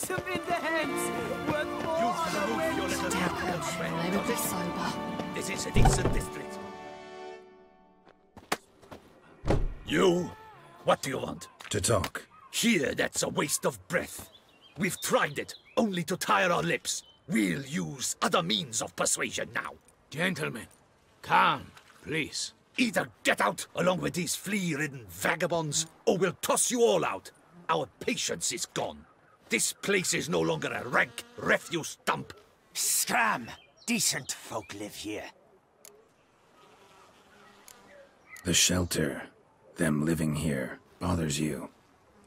sticks 'em in the hands. Worth more than when Your little Tell them, they will be sober. This is a decent district. You? What do you want? To talk. Here, that's a waste of breath. We've tried it, only to tire our lips. We'll use other means of persuasion now. Gentlemen, calm, please. Either get out along with these flea-ridden vagabonds, or we'll toss you all out. Our patience is gone. This place is no longer a rank refuse dump. Scram! Decent folk live here. The shelter, them living here, bothers you.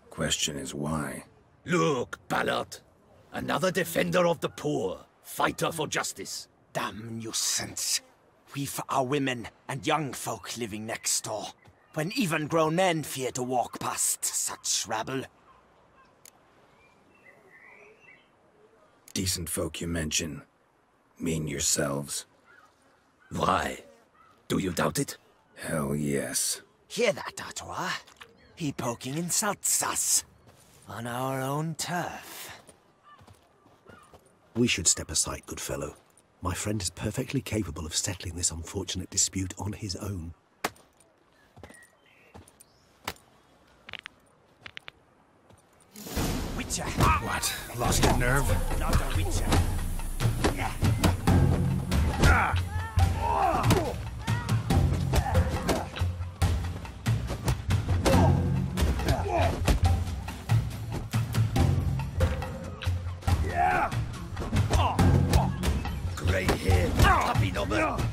Question is why. Look, Ballard. Another defender of the poor, fighter for justice. Damn nuisance. We've our women and young folk living next door, when even grown men fear to walk past such rabble. Decent folk you mention. Mean yourselves. Why? Do you doubt it? Hell yes. Hear that, Artois? He poking insults us. On our own turf. We should step aside, good fellow. My friend is perfectly capable of settling this unfortunate dispute on his own. Witcher! What? Lost your nerve? Not a witcher. Grey hair, puppy number.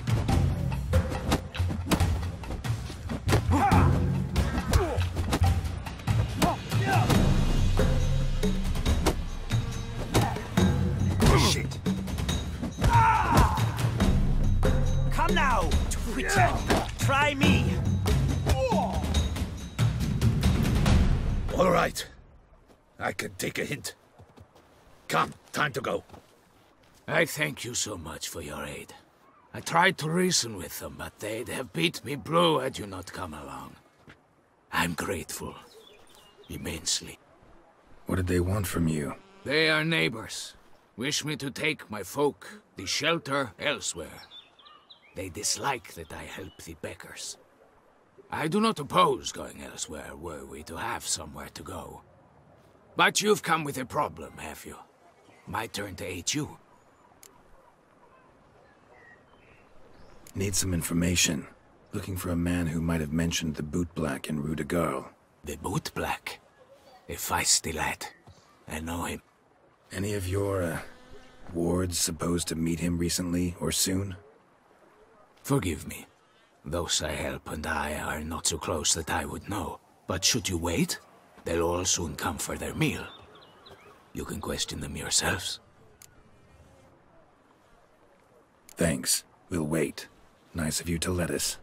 Take a hint. Come, time to go. I thank you so much for your aid. I tried to reason with them, but they'd have beat me blue had you not come along. I'm grateful. Immensely. What did they want from you? They are neighbors. Wish me to take my folk, the shelter, elsewhere. They dislike that I help the Beckers. I do not oppose going elsewhere were we to have somewhere to go. But you've come with a problem, have you? My turn to aid you. Need some information. Looking for a man who might have mentioned the bootblack in Rue de Garl. The bootblack? A feisty lad. I know him. Any of your, uh, wards supposed to meet him recently or soon? Forgive me. Those I help and I are not so close that I would know. But should you wait, they'll all soon come for their meal. You can question them yourselves. Thanks. We'll wait. Nice of you to let us.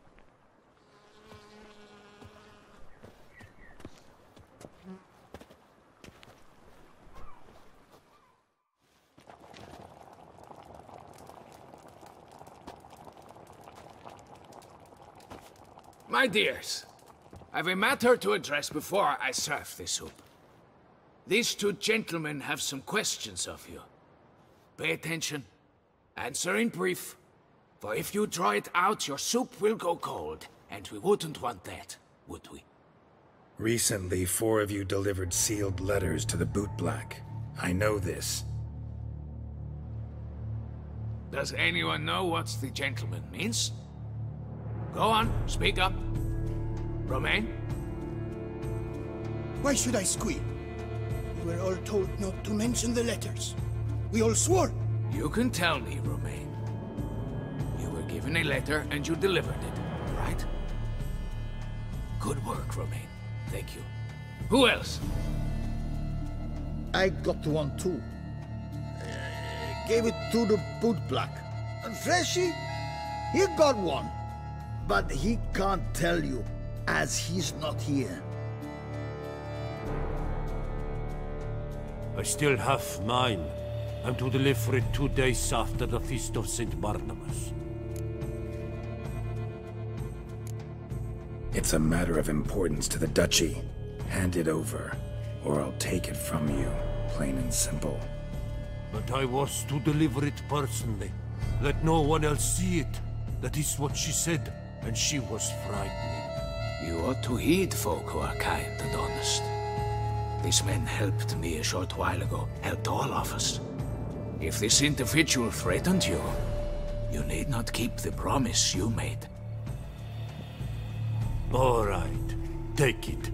My dears, I've a matter to address before I serve the soup. These two gentlemen have some questions of you. Pay attention. Answer in brief. For if you draw it out, your soup will go cold. And we wouldn't want that, would we? Recently, four of you delivered sealed letters to the bootblack. I know this. Does anyone know what the gentleman means? Go on, speak up. Romain? Why should I squeal? We were all told not to mention the letters. We all swore. You can tell me, Romain. You were given a letter and you delivered it, right? Good work, Romain. Thank you. Who else? I got one too. Uh, gave it to the boot black. And Freshy, he got one. But he can't tell you, as he's not here. I still have mine. I'm to deliver it two days after the Feast of St. Barnabas. It's a matter of importance to the Duchy. Hand it over, or I'll take it from you. Plain and simple. But I was to deliver it personally. Let no one else see it. That is what she said, and she was frightening. You ought to heed folk who are kind and honest. These men helped me a short while ago, helped all of us. If this individual threatened you, you need not keep the promise you made. All right, take it.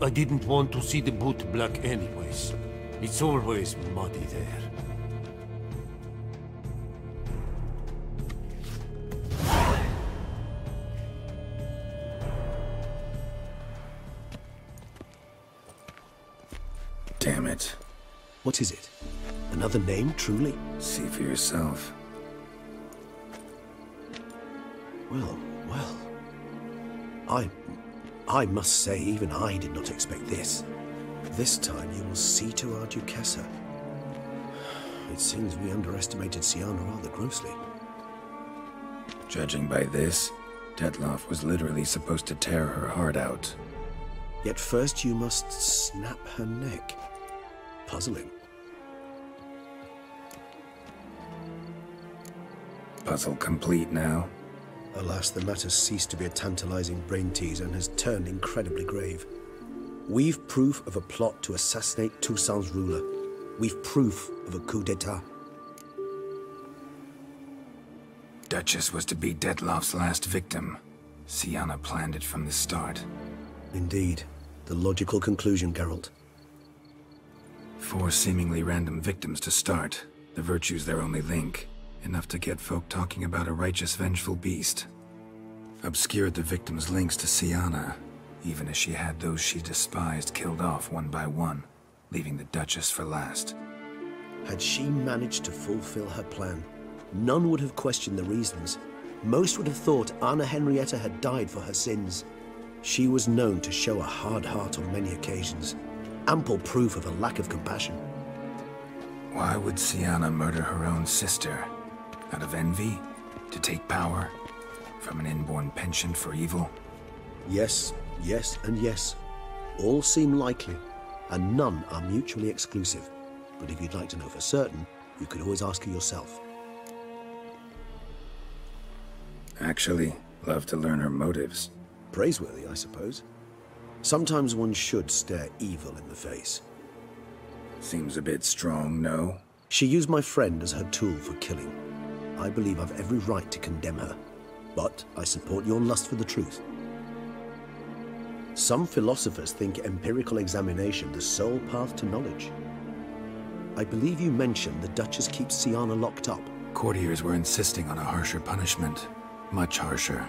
I didn't want to see the boot black anyways. It's always muddy there. Truly? See for yourself. Well, well. I... I must say, even I did not expect this. This time you will see to our Duquesa. It seems we underestimated Syanna rather grossly. Judging by this, Dettlaff was literally supposed to tear her heart out. Yet first you must snap her neck. Puzzling. Puzzle complete now. Alas, the matter ceased to be a tantalizing brain teaser and has turned incredibly grave. We've proof of a plot to assassinate Toussaint's ruler. We've proof of a coup d'etat. Duchess was to be Dettlaff's last victim. Syanna planned it from the start. Indeed. The logical conclusion, Geralt. Four seemingly random victims to start. The virtue's their only link. Enough to get folk talking about a righteous, vengeful beast. Obscured the victims' links to Syanna, even as she had those she despised killed off one by one, leaving the Duchess for last. Had she managed to fulfill her plan, none would have questioned the reasons. Most would have thought Anna Henrietta had died for her sins. She was known to show a hard heart on many occasions, ample proof of a lack of compassion. Why would Syanna murder her own sister? Out of envy? To take power? From an inborn penchant for evil? Yes, yes, and yes. All seem likely, and none are mutually exclusive. But if you'd like to know for certain, you could always ask her yourself. Actually, love to learn her motives. Praiseworthy, I suppose. Sometimes one should stare evil in the face. Seems a bit strong, no? She used my friend as her tool for killing. I believe I've every right to condemn her. But I support your lust for the truth. Some philosophers think empirical examination the sole path to knowledge. I believe you mentioned the Duchess keeps Syanna locked up. Courtiers were insisting on a harsher punishment. Much harsher.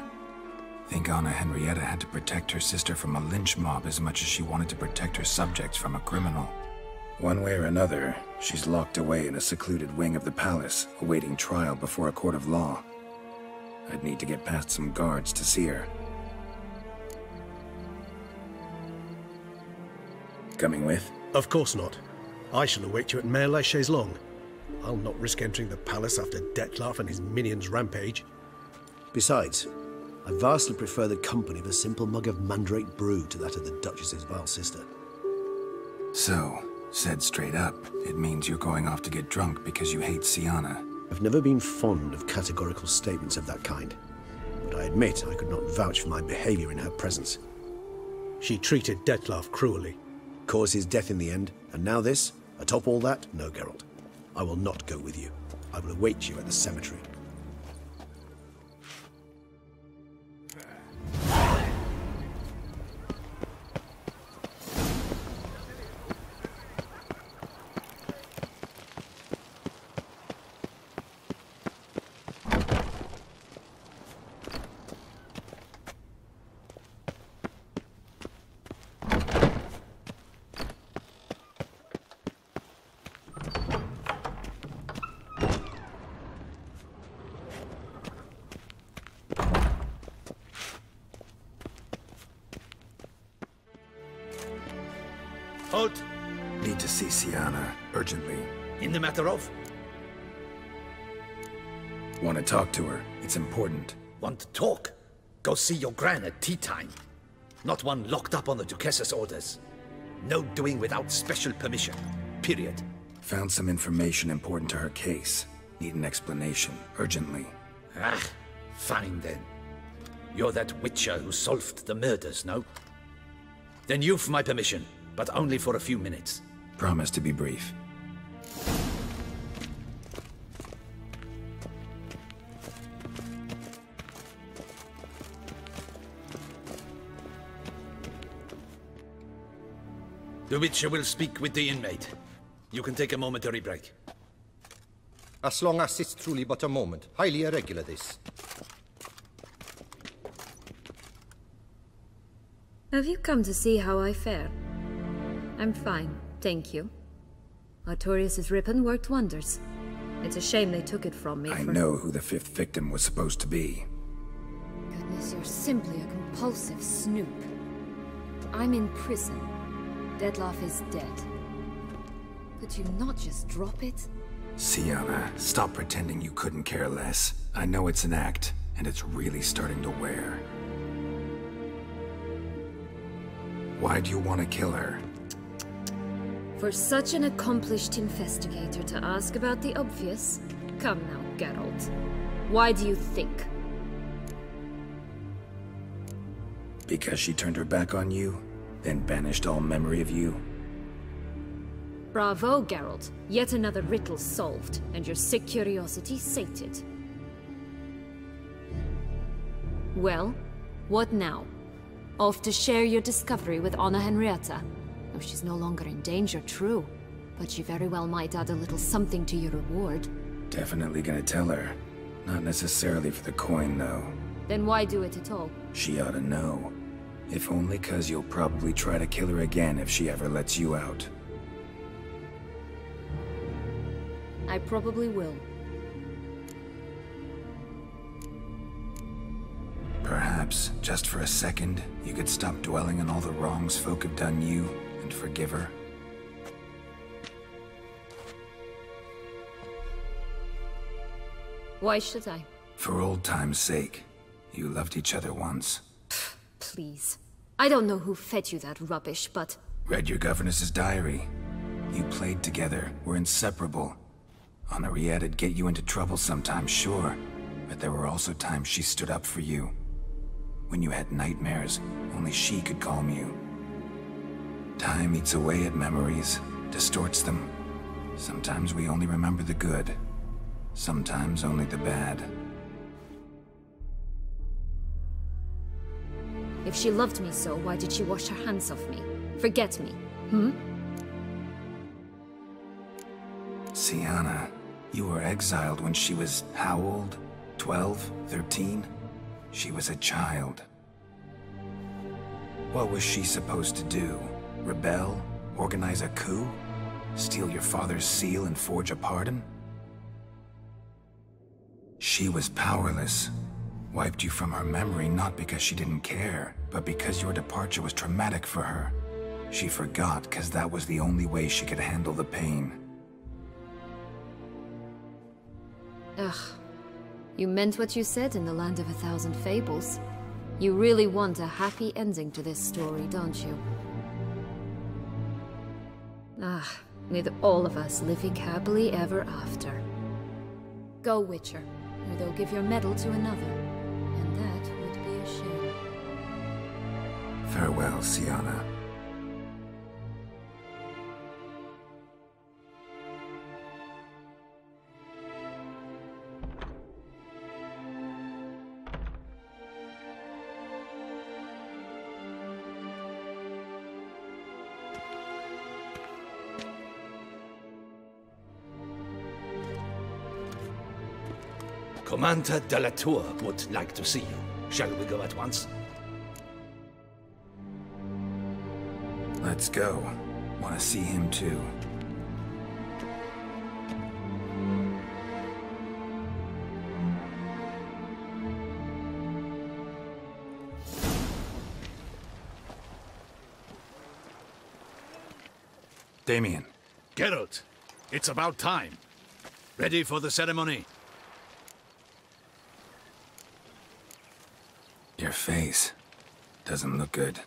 Think Anna Henrietta had to protect her sister from a lynch mob as much as she wanted to protect her subjects from a criminal. One way or another, she's locked away in a secluded wing of the palace, awaiting trial before a court of law. I'd need to get past some guards to see her. Coming with? Of course not. I shall await you at Mère-Lachaiselongue. I'll not risk entering the palace after Dettlaff and his minions rampage. Besides, I vastly prefer the company of a simple mug of mandrake brew to that of the Duchess's vile sister. So, said straight up, it means you're going off to get drunk because you hate Syanna. I've never been fond of categorical statements of that kind, but I admit I could not vouch for my behavior in her presence. She treated Dettlaff cruelly. Caused his death in the end, and now this? Atop all that? No, Geralt. I will not go with you. I will await you at the cemetery. Matter? Want to talk to her. It's important. Want to talk? Go see your gran at tea time. Not one locked up on the Duquessa's orders. No doing without special permission. period. Found some information important to her case. Need an explanation, urgently. Ah, fine then. You're that witcher who solved the murders, no? Then you've my permission, but only for a few minutes. Promise to be brief. The Witcher will speak with the inmate. You can take a momentary break. As long as it's truly but a moment. Highly irregular, this. Have you come to see how I fare? I'm fine, thank you. Artorius' ribbon worked wonders. It's a shame they took it from me I for- know who the fifth victim was supposed to be. Goodness, you're simply a compulsive snoop. I'm in prison. Dettlaff is dead. Could you not just drop it? Syanna, stop pretending you couldn't care less. I know it's an act, and it's really starting to wear. Why do you want to kill her? For such an accomplished investigator to ask about the obvious? Come now, Geralt. Why do you think? Because she turned her back on you, then banished all memory of you? Bravo, Geralt. Yet another riddle solved, and your sick curiosity sated. Well, what now? Off to share your discovery with Anna Henrietta? Though she's no longer in danger, true. But she very well might add a little something to your reward. Definitely gonna tell her. Not necessarily for the coin, though. Then why do it at all? She ought to know. If only cause you'll probably try to kill her again if she ever lets you out. I probably will. Perhaps, just for a second, you could stop dwelling on all the wrongs folk have done you and forgive her. Why should I? For old time's sake. You loved each other once. Please. I don't know who fed you that rubbish, but... Read your governess's diary. You played together, were inseparable. Henriette'd get you into trouble sometimes, sure. But there were also times she stood up for you. When you had nightmares, only she could calm you. Time eats away at memories, distorts them. Sometimes we only remember the good. Sometimes only the bad. If she loved me so, why did she wash her hands of me? Forget me, hmm? Syanna, you were exiled when she was how old? 12? 13? She was a child. What was she supposed to do? Rebel? Organize a coup? Steal your father's seal and forge a pardon? She was powerless. Wiped you from her memory not because she didn't care, but because your departure was traumatic for her. She forgot because that was the only way she could handle the pain. Ugh. You meant what you said in the Land of a Thousand Fables. You really want a happy ending to this story, don't you? Ah, with all of us living happily ever after. Go, Witcher, or they'll give your medal to another. Farewell, Syanna. Commander de la Tour would like to see you. Shall we go at once? Let's go. Want to see him too. Damien. Geralt, it's about time. Ready for the ceremony? Your face doesn't look good.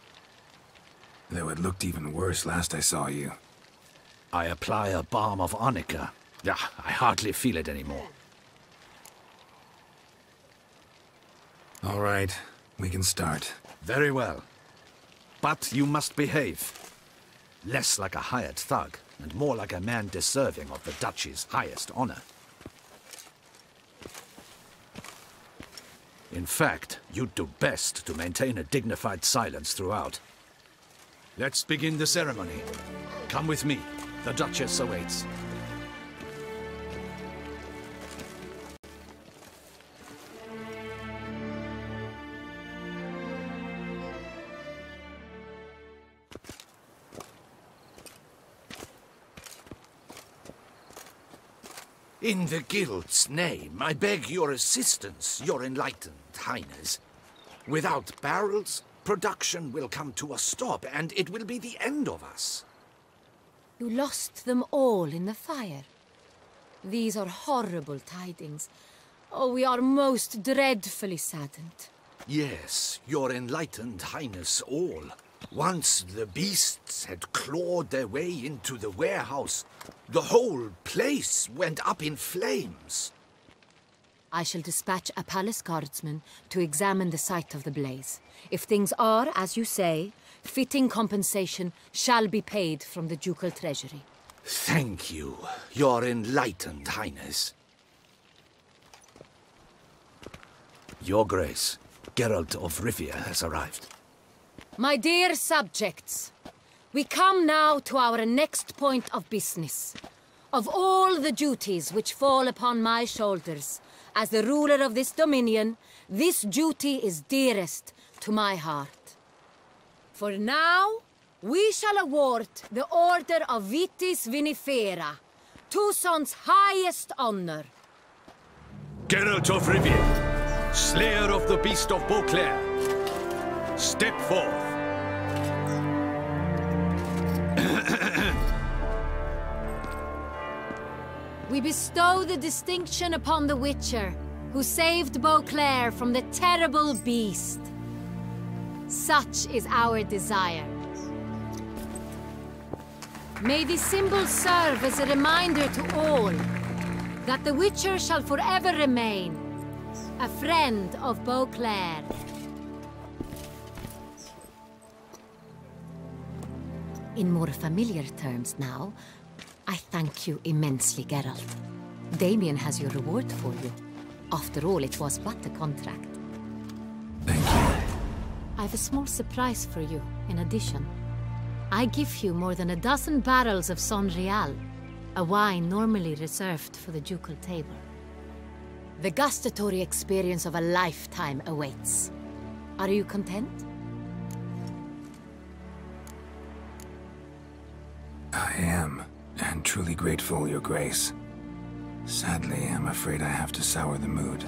Though it looked even worse last I saw you. I apply a balm of arnica. Yeah, I hardly feel it anymore. All right, we can start. Very well. But you must behave. Less like a hired thug, and more like a man deserving of the Duchy's highest honor. In fact, you'd do best to maintain a dignified silence throughout. Let's begin the ceremony. Come with me. The Duchess awaits. In the Guild's name, I beg your assistance, your enlightened highness. Without barrels, production will come to a stop, and it will be the end of us. You lost them all in the fire. These are horrible tidings. Oh, we are most dreadfully saddened. Yes, your enlightened highness all. Once the beasts had clawed their way into the warehouse, the whole place went up in flames. I shall dispatch a palace guardsman to examine the site of the blaze. If things are, as you say, fitting compensation shall be paid from the ducal treasury. Thank you, your enlightened highness. Your grace, Geralt of Rivia has arrived. My dear subjects, we come now to our next point of business. Of all the duties which fall upon my shoulders, as the ruler of this dominion, this duty is dearest to my heart. For now, we shall award the Order of Vitis Vinifera, Toussaint's highest honor. Geralt of Rivia, Slayer of the Beast of Beauclair, step forth. We bestow the distinction upon the Witcher, who saved Beauclair from the terrible beast. Such is our desire. May this symbol serve as a reminder to all that the Witcher shall forever remain a friend of Beauclair. In more familiar terms now, I thank you immensely, Geralt. Damien has your reward for you. After all, it was but a contract. Thank you. I have a small surprise for you, in addition. I give you more than a dozen barrels of Sangreal, a wine normally reserved for the ducal table. The gustatory experience of a lifetime awaits. Are you content? I am, and truly grateful, Your Grace. Sadly, I'm afraid I have to sour the mood.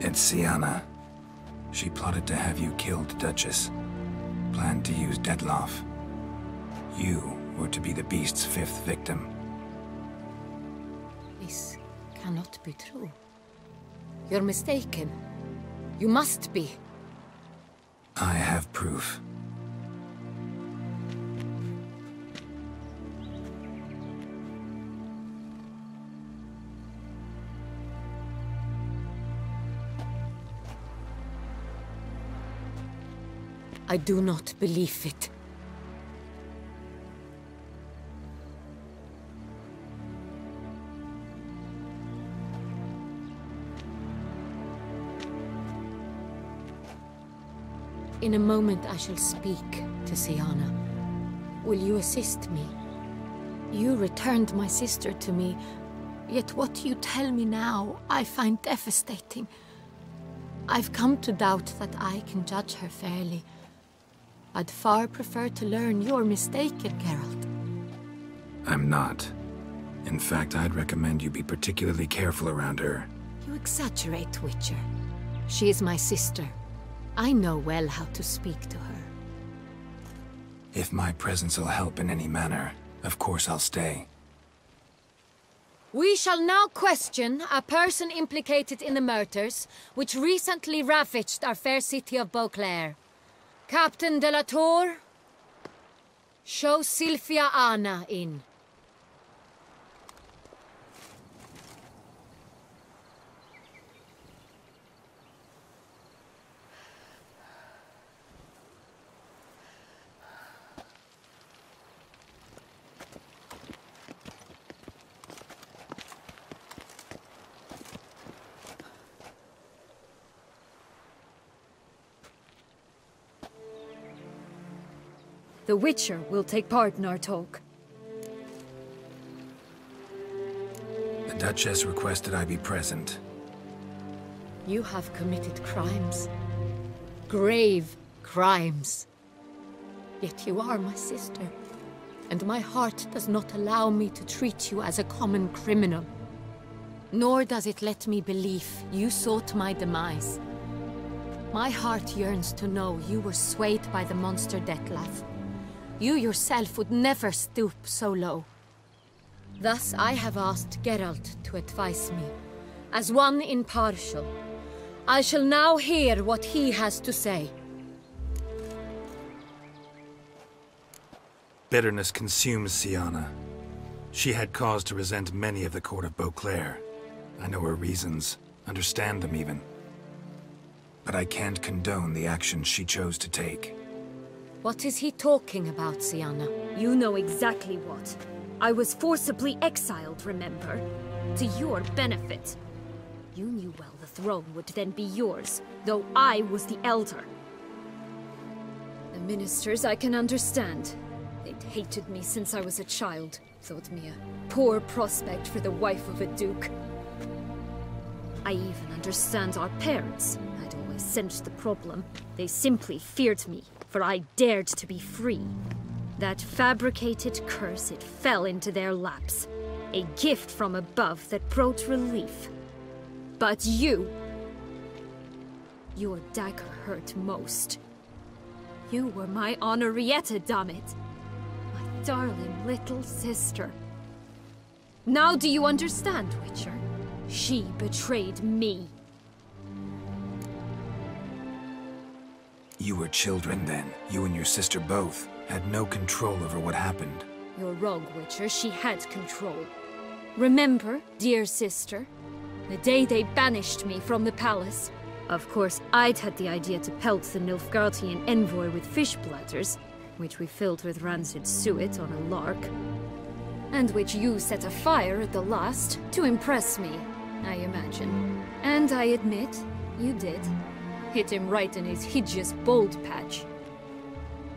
It's Syanna. She plotted to have you killed, Duchess. Planned to use Dettlaff. You were to be the beast's fifth victim. This cannot be true. You're mistaken. You must be. I have proof. I do not believe it. In a moment I shall speak to Syanna. Will you assist me? You returned my sister to me, yet what you tell me now I find devastating. I've come to doubt that I can judge her fairly. I'd far prefer to learn you're mistaken, Geralt. I'm not. In fact, I'd recommend you be particularly careful around her. You exaggerate, Witcher. She is my sister. I know well how to speak to her. If my presence will help in any manner, of course I'll stay. We shall now question a person implicated in the murders which recently ravaged our fair city of Beauclair. Captain de la Tour? Show Sylvia Anna in. The Witcher will take part in our talk. The Duchess requested I be present. You have committed crimes. Grave crimes. Yet you are my sister. And my heart does not allow me to treat you as a common criminal. Nor does it let me believe you sought my demise. My heart yearns to know you were swayed by the monster Dettlaff. You yourself would never stoop so low. Thus I have asked Geralt to advise me, as one impartial. I shall now hear what he has to say. Bitterness consumes Syanna. She had cause to resent many of the court of Beauclair. I know her reasons, understand them even. But I can't condone the actions she chose to take. What is he talking about, Syanna? You know exactly what. I was forcibly exiled, remember? To your benefit. You knew well the throne would then be yours, though I was the elder. The ministers I can understand. They'd hated me since I was a child. Thought me a poor prospect for the wife of a duke. I even understand our parents. I'd always sensed the problem. They simply feared me, for I dared to be free. That fabricated curse, it fell into their laps. A gift from above that brought relief. But you... Your dagger hurt most. You were my Anarietta, damn it! My darling little sister. Now do you understand, Witcher? She betrayed me. You were children then. You and your sister both had no control over what happened. You're wrong, Witcher. She had control. Remember, dear sister, the day they banished me from the palace? Of course, I'd had the idea to pelt the Nilfgaardian envoy with fish bladders, which we filled with rancid suet on a lark. And which you set afire at the last, to impress me, I imagine. And I admit, you did. Hit him right in his hideous bald patch.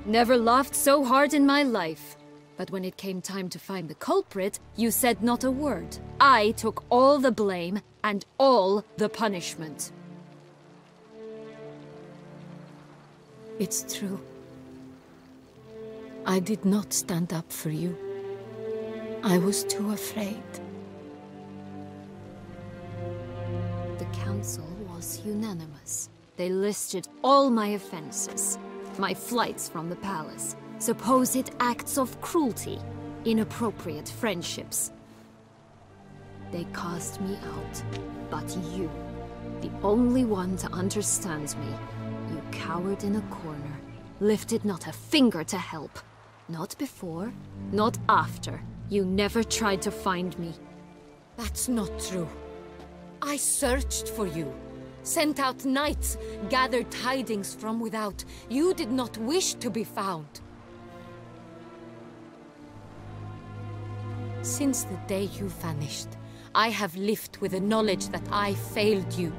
Never laughed so hard in my life. But when it came time to find the culprit, you said not a word. I took all the blame and all the punishment. It's true. I did not stand up for you. I was too afraid. The council was unanimous. They listed all my offenses. My flights from the palace, supposed acts of cruelty, inappropriate friendships. They cast me out, but you, the only one to understand me, you cowered in a corner, lifted not a finger to help. Not before, not after. You never tried to find me. That's not true. I searched for you. Sent out knights, gathered tidings from without. You did not wish to be found. Since the day you vanished, I have lived with the knowledge that I failed you.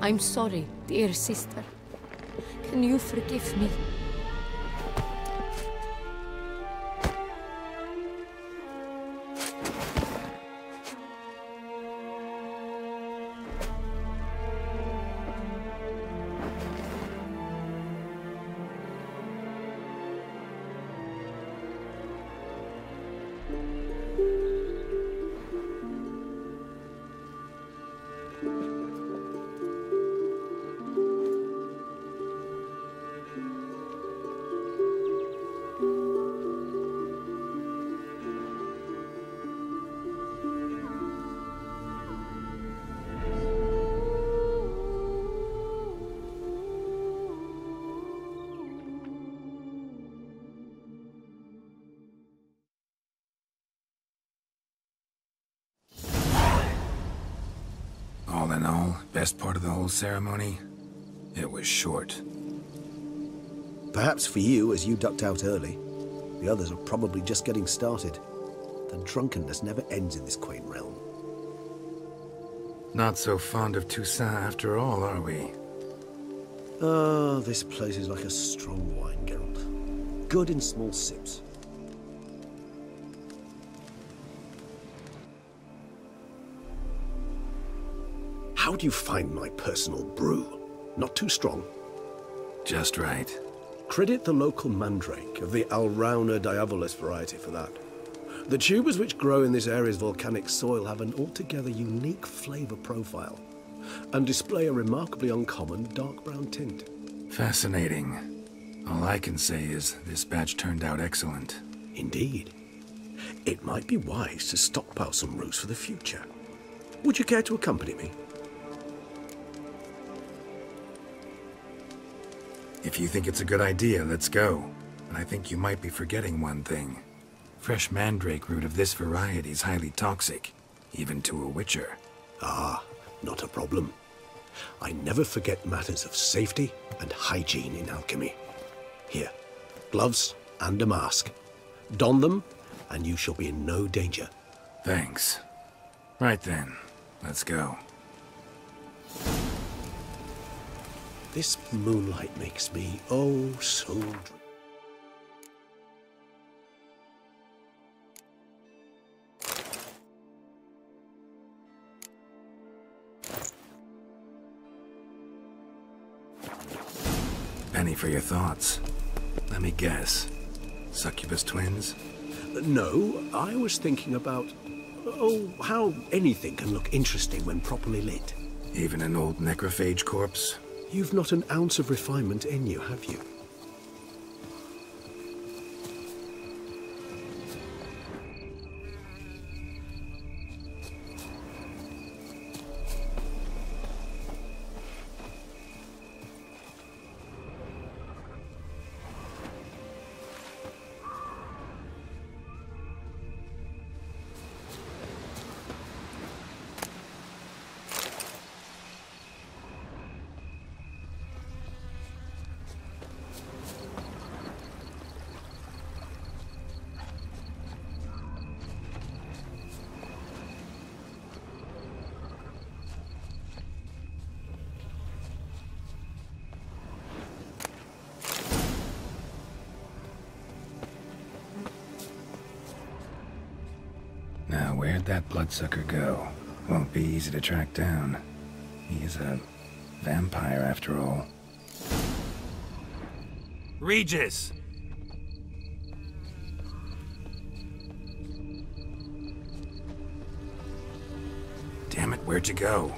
I'm sorry, dear sister. Can you forgive me? Best part of the whole ceremony? It was short. Perhaps for you, as you ducked out early. The others are probably just getting started. The drunkenness never ends in this quaint realm. Not so fond of Toussaint after all, are we? Ah, this place is like a strong wine, Geralt. Good in small sips. Do you find my personal brew? Not too strong? Just right. Credit the local mandrake of the Alrauna diabolus variety for that. The tubers which grow in this area's volcanic soil have an altogether unique flavour profile and display a remarkably uncommon dark brown tint. Fascinating. All I can say is this batch turned out excellent. Indeed. It might be wise to stockpile some roots for the future. Would you care to accompany me? If you think it's a good idea, let's go. But I think you might be forgetting one thing. Fresh mandrake root of this variety is highly toxic, even to a witcher. Ah, not a problem. I never forget matters of safety and hygiene in alchemy. Here, gloves and a mask. Don them, and you shall be in no danger. Thanks. Right then, let's go. Moonlight makes me oh so dreamy. Penny for your thoughts. Let me guess. Succubus twins? No, I was thinking about, oh, how anything can look interesting when properly lit. Even an old necrophage corpse? You've not an ounce of refinement in you, have you? Bloodsucker go? Won't be easy to track down. He is a vampire, after all. Regis! Damn it, where'd you go?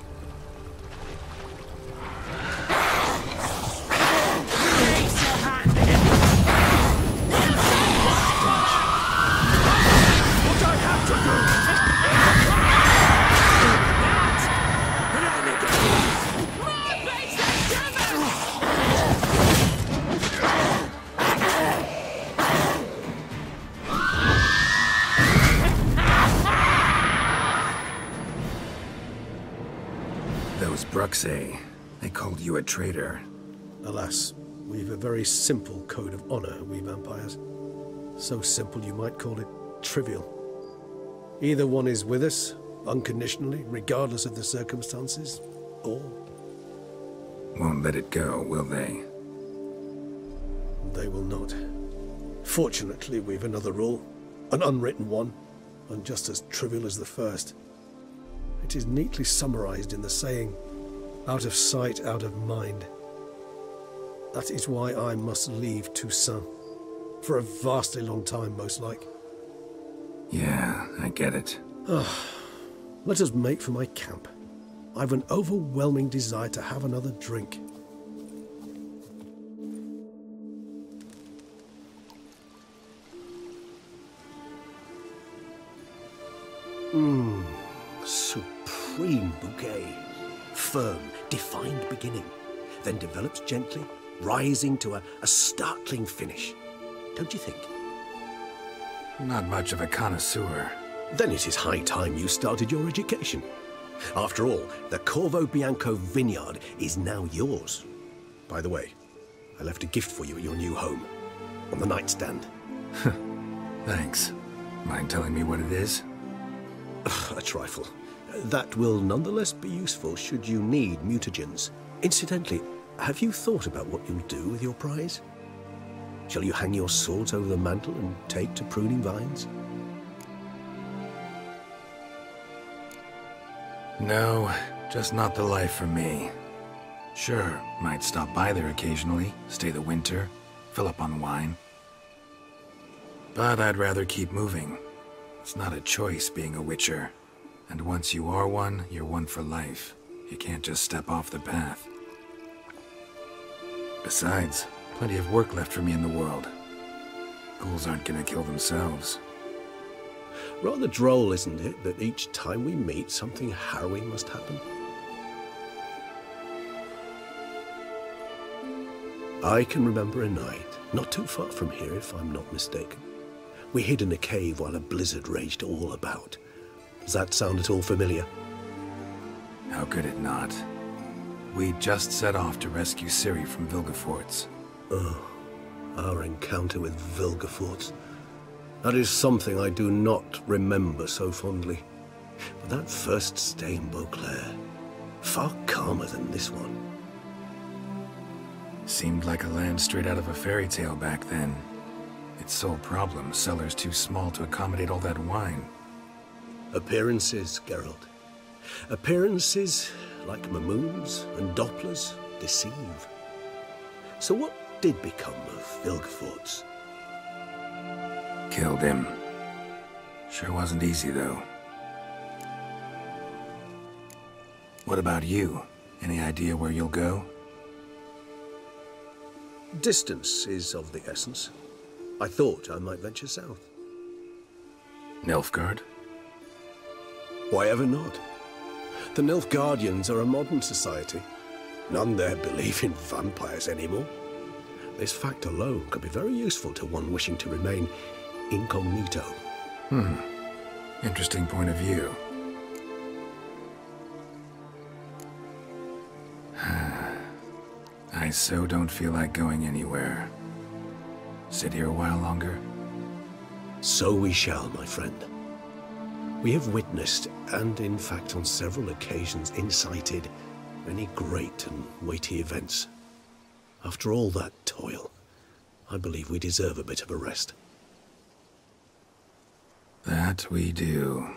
Traitor. Alas, we've a very simple code of honor, we vampires. So simple you might call it trivial. Either one is with us, unconditionally, regardless of the circumstances, or Won't let it go, will they? they will not. Fortunately, we've another rule, an unwritten one, and just as trivial as the first. It is neatly summarized in the saying, out of sight, out of mind. That is why I must leave Toussaint. For a vastly long time, most like. Yeah, I get it. Ah, let us make for my camp. I've an overwhelming desire to have another drink. Mmm, supreme bouquet. Firm, defined beginning, then develops gently, rising to a, a startling finish. Don't you think? Not much of a connoisseur. Then it is high time you started your education. After all, the Corvo Bianco vineyard is now yours. By the way, I left a gift for you at your new home. On the nightstand. Thanks. Mind telling me what it is? a trifle. That will nonetheless be useful should you need mutagens. Incidentally, have you thought about what you'll do with your prize? Shall you hang your swords over the mantle and take to pruning vines? No, just not the life for me. Sure, might stop by there occasionally, stay the winter, fill up on wine. But I'd rather keep moving. It's not a choice being a Witcher. And once you are one, you're one for life. You can't just step off the path. Besides, plenty of work left for me in the world. Ghouls aren't gonna kill themselves. Rather droll, isn't it, that each time we meet, something harrowing must happen? I can remember a night, not too far from here if I'm not mistaken. We hid in a cave while a blizzard raged all about. Does that sound at all familiar? How could it not? We just set off to rescue Ciri from Vilgefortz. Oh, our encounter with Vilgefortz. That is something I do not remember so fondly. But that first stay in Beauclair, far calmer than this one. Seemed like a land straight out of a fairy tale back then. Its sole problem, cellars too small to accommodate all that wine. Appearances, Geralt. Appearances, like Mamoons and Dopplers, deceive. So what did become of Vilgefortz? Killed him. Sure wasn't easy, though. What about you? Any idea where you'll go? Distance is of the essence. I thought I might venture south. Nilfgaard? Why ever not? The Nilfgaardians are a modern society. None there believe in vampires anymore. This fact alone could be very useful to one wishing to remain incognito. Hmm. Interesting point of view. I so don't feel like going anywhere. Sit here a while longer? So we shall, my friend. We have witnessed, and in fact on several occasions incited, many great and weighty events. After all that toil, I believe we deserve a bit of a rest. That we do.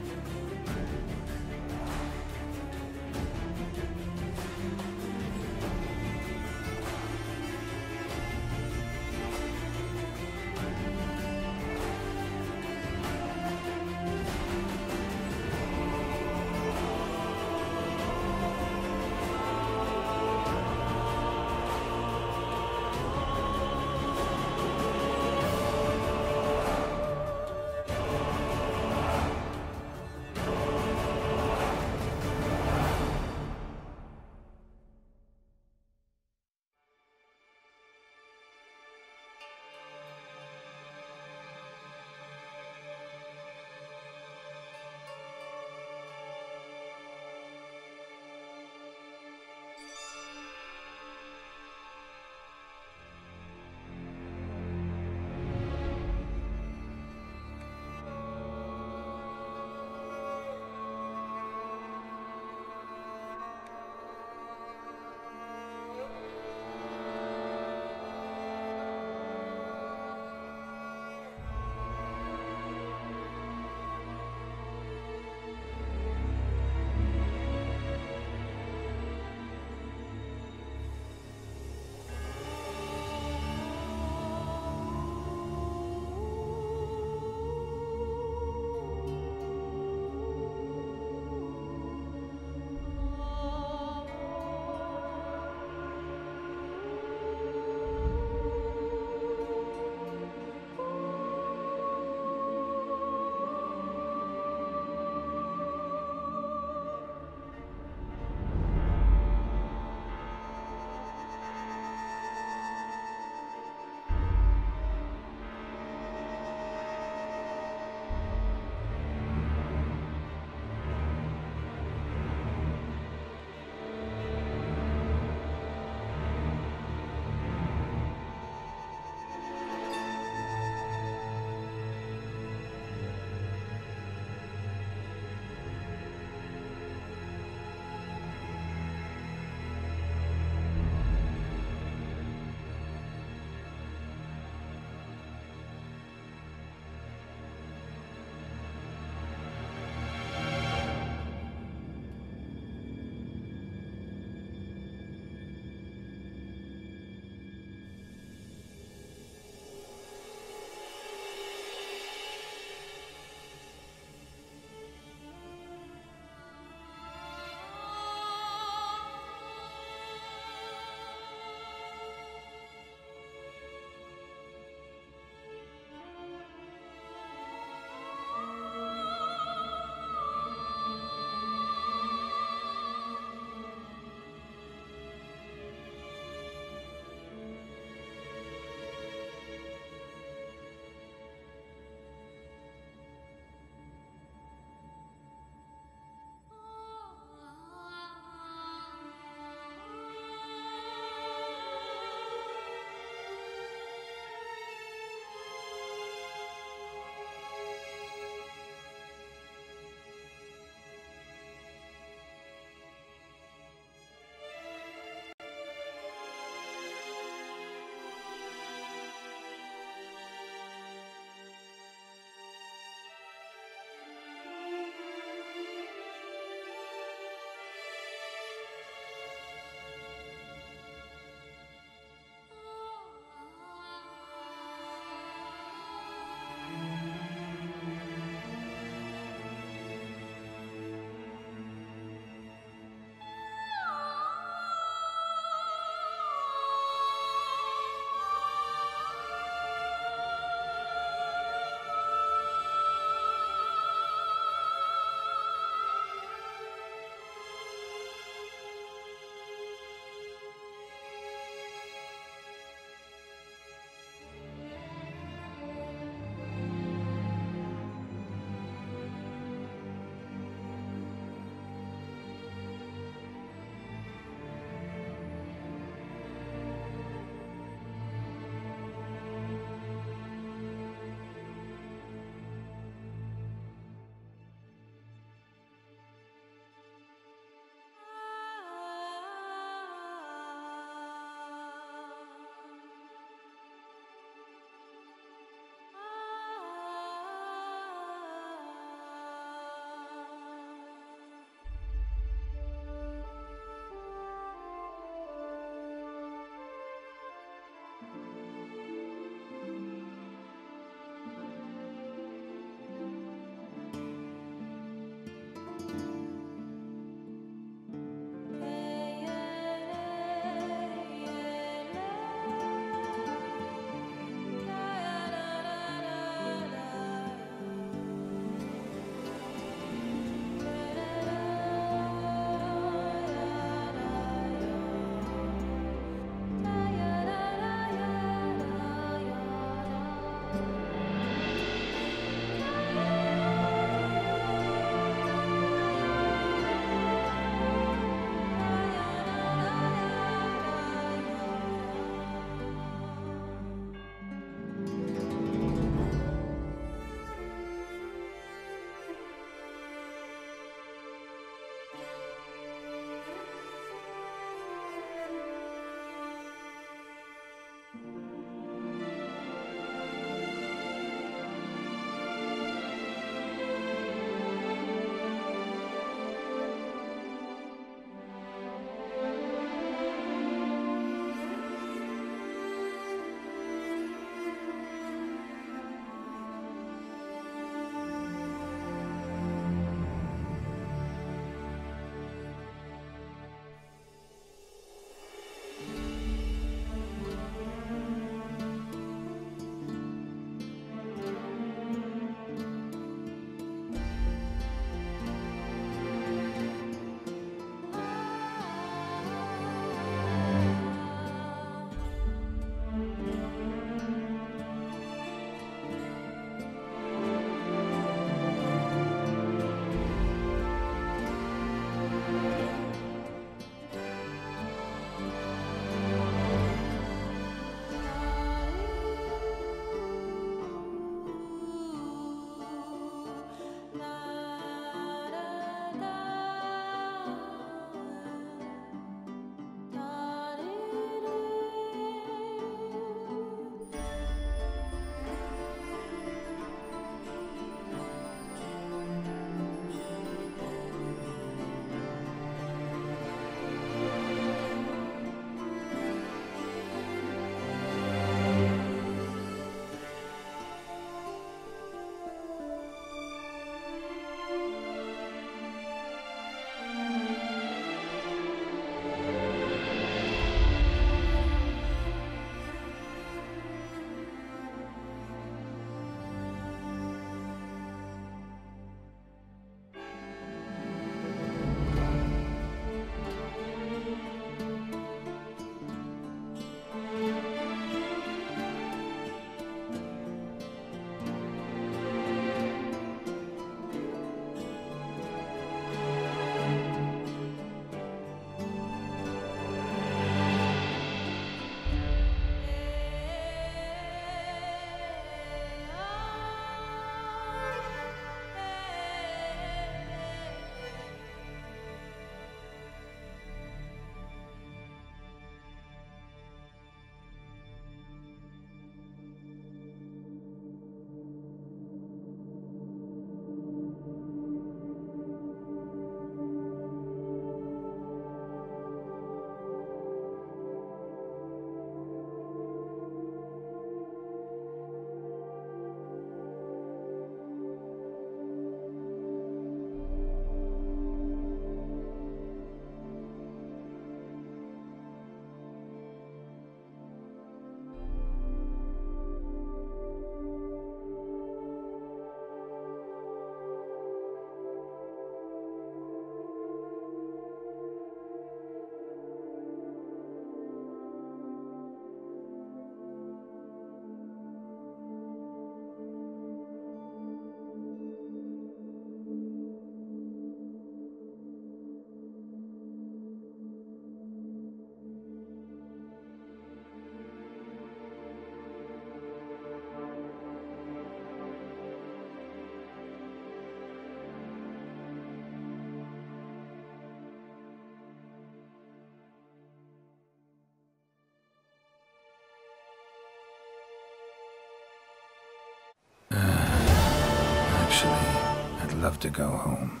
To go home.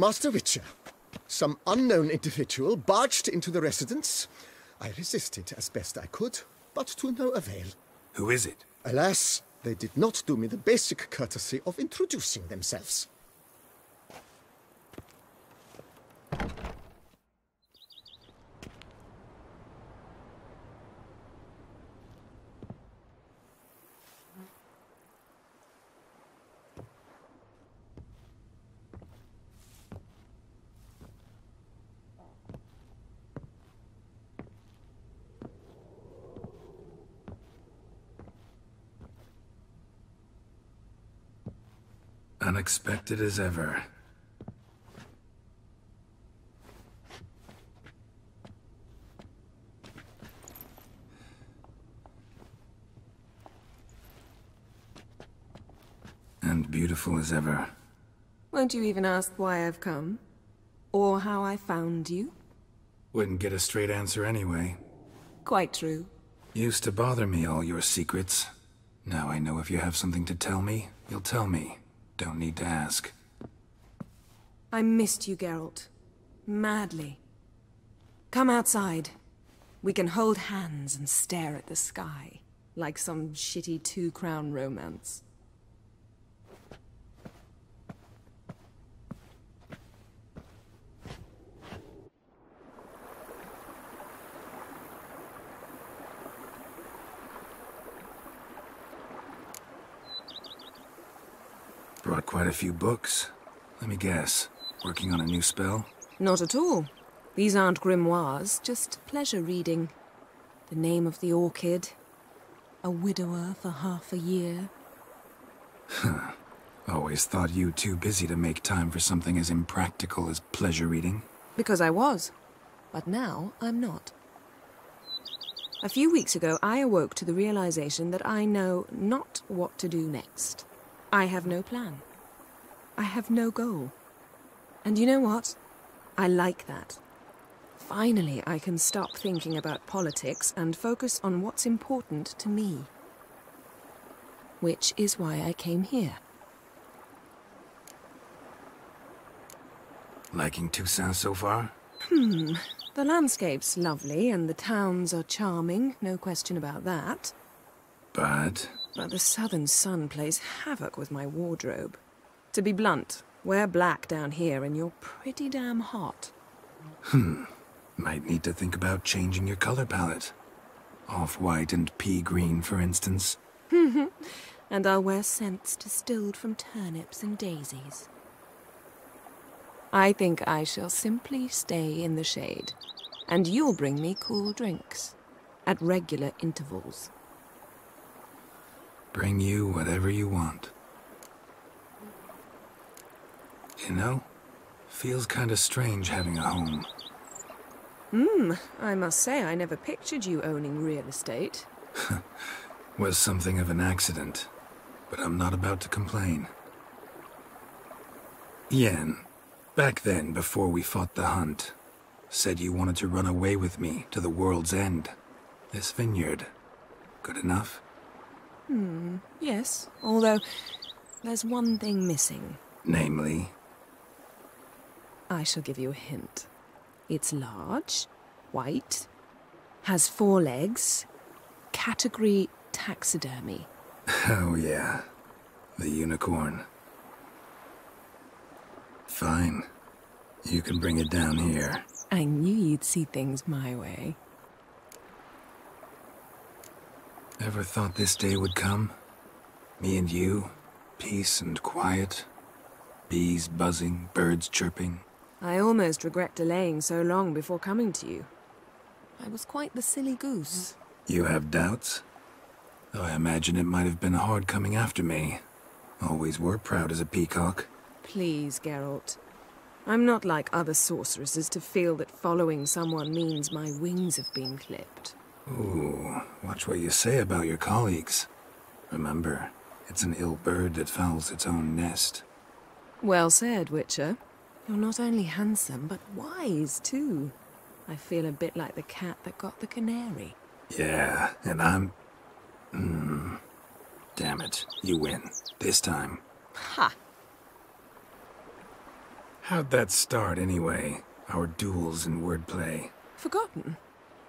Master Witcher, some unknown individual barged into the residence. I resisted as best I could, but to no avail. Who is it? Alas, they did not do me the basic courtesy of introducing themselves. Unexpected as ever. And beautiful as ever. Won't you even ask why I've come? Or how I found you? Wouldn't get a straight answer anyway. Quite true. Used to bother me, all your secrets. Now I know if you have something to tell me, you'll tell me. Don't need to ask. I missed you, Geralt. Madly. Come outside. We can hold hands and stare at the sky, like some shitty two-crown romance. Brought quite a few books. Let me guess. Working on a new spell? Not at all. These aren't grimoires, just pleasure reading. The name of the orchid. A widower for half a year. Huh. Always thought you too busy to make time for something as impractical as pleasure reading. Because I was. But now I'm not. A few weeks ago, I awoke to the realization that I know not what to do next. I have no plan. I have no goal. And you know what? I like that. Finally, I can stop thinking about politics and focus on what's important to me. Which is why I came here. Liking Toussaint so far? Hmm. The landscape's lovely and the towns are charming, no question about that. But... But the southern sun plays havoc with my wardrobe. To be blunt, wear black down here and you're pretty damn hot. Hmm. Might need to think about changing your color palette. Off-white and pea green, for instance. and I'll wear scents distilled from turnips and daisies. I think I shall simply stay in the shade, and you'll bring me cool drinks at regular intervals. Bring you whatever you want. You know, feels kinda strange having a home. Hmm, I must say I never pictured you owning real estate. Was something of an accident, but I'm not about to complain. Yen, back then, before we fought the hunt, said you wanted to run away with me to the world's end. This vineyard. Good enough? Hmm, yes. Although, there's one thing missing. Namely? I shall give you a hint. It's large, white, has four legs, category taxidermy. Oh, yeah. The unicorn. Fine. You can bring it down here. I knew you'd see things my way. Ever thought this day would come? Me and you, peace and quiet. Bees buzzing, birds chirping. I almost regret delaying so long before coming to you. I was quite the silly goose. You have doubts? Though I imagine it might have been hard coming after me. Always were proud as a peacock. Please, Geralt. I'm not like other sorceresses to feel that following someone means my wings have been clipped. Ooh, watch what you say about your colleagues. Remember, it's an ill bird that fouls its own nest. Well said, Witcher. You're not only handsome, but wise, too. I feel a bit like the cat that got the canary. Yeah, and I'm... Hmm. Damn it, you win. This time. Ha! How'd that start, anyway? Our duels and wordplay. Forgotten?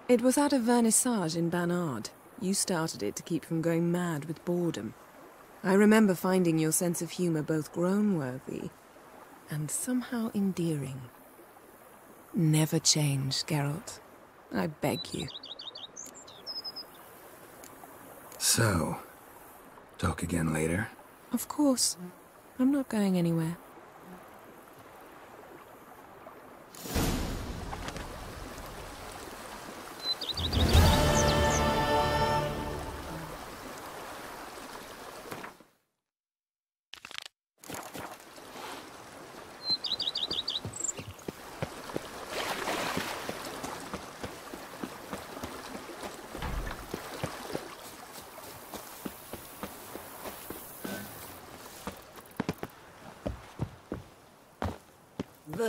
It was at a vernissage in Barnard. You started it to keep from going mad with boredom. I remember finding your sense of humor both groan-worthy and somehow endearing. Never change, Geralt. I beg you. So, talk again later? Of course. I'm not going anywhere.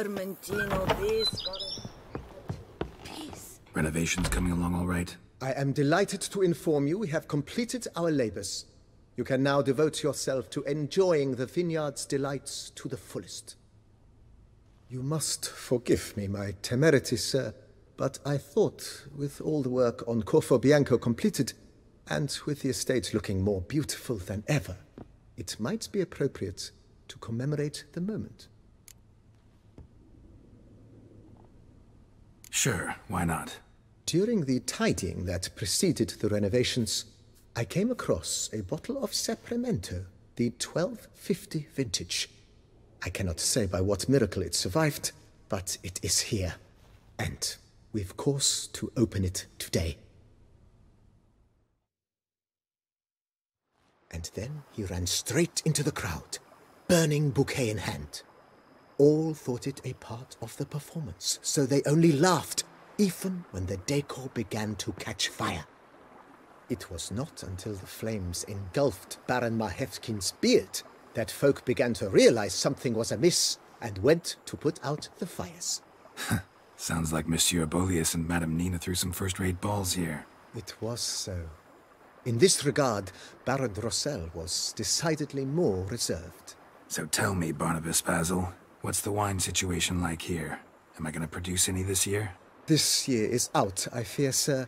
Vermentino this. Renovations coming along all right? I am delighted to inform you we have completed our labors. You can now devote yourself to enjoying the vineyard's delights to the fullest. You must forgive me my temerity, sir, but I thought, with all the work on Corvo Bianco completed, and with the estate looking more beautiful than ever, it might be appropriate to commemorate the moment. Sure, why not? During the tidying that preceded the renovations, I came across a bottle of Sepremento, the 1250 vintage. I cannot say by what miracle it survived, but it is here. And we've course to open it today. And then he ran straight into the crowd, burning bouquet in hand. All thought it a part of the performance, so they only laughed, even when the decor began to catch fire. It was not until the flames engulfed Baron Mahevkin's beard that folk began to realize something was amiss and went to put out the fires. Sounds like Monsieur Bolius and Madame Nina threw some first-rate balls here. It was so. In this regard, Baron Rossel was decidedly more reserved. So tell me, Barnabas Basil, what's the wine situation like here? Am I going to produce any this year? This year is out, I fear, sir.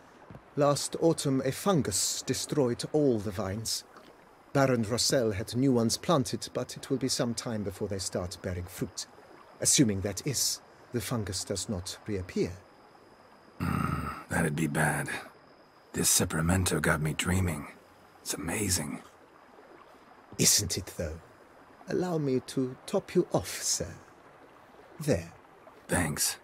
Last autumn, a fungus destroyed all the vines. Baron Rossel had new ones planted, but it will be some time before they start bearing fruit. Assuming that is, the fungus does not reappear. Hmm, that'd be bad. This Sepremento got me dreaming. It's amazing. Isn't it, though? Allow me to top you off, sir. There. Thanks.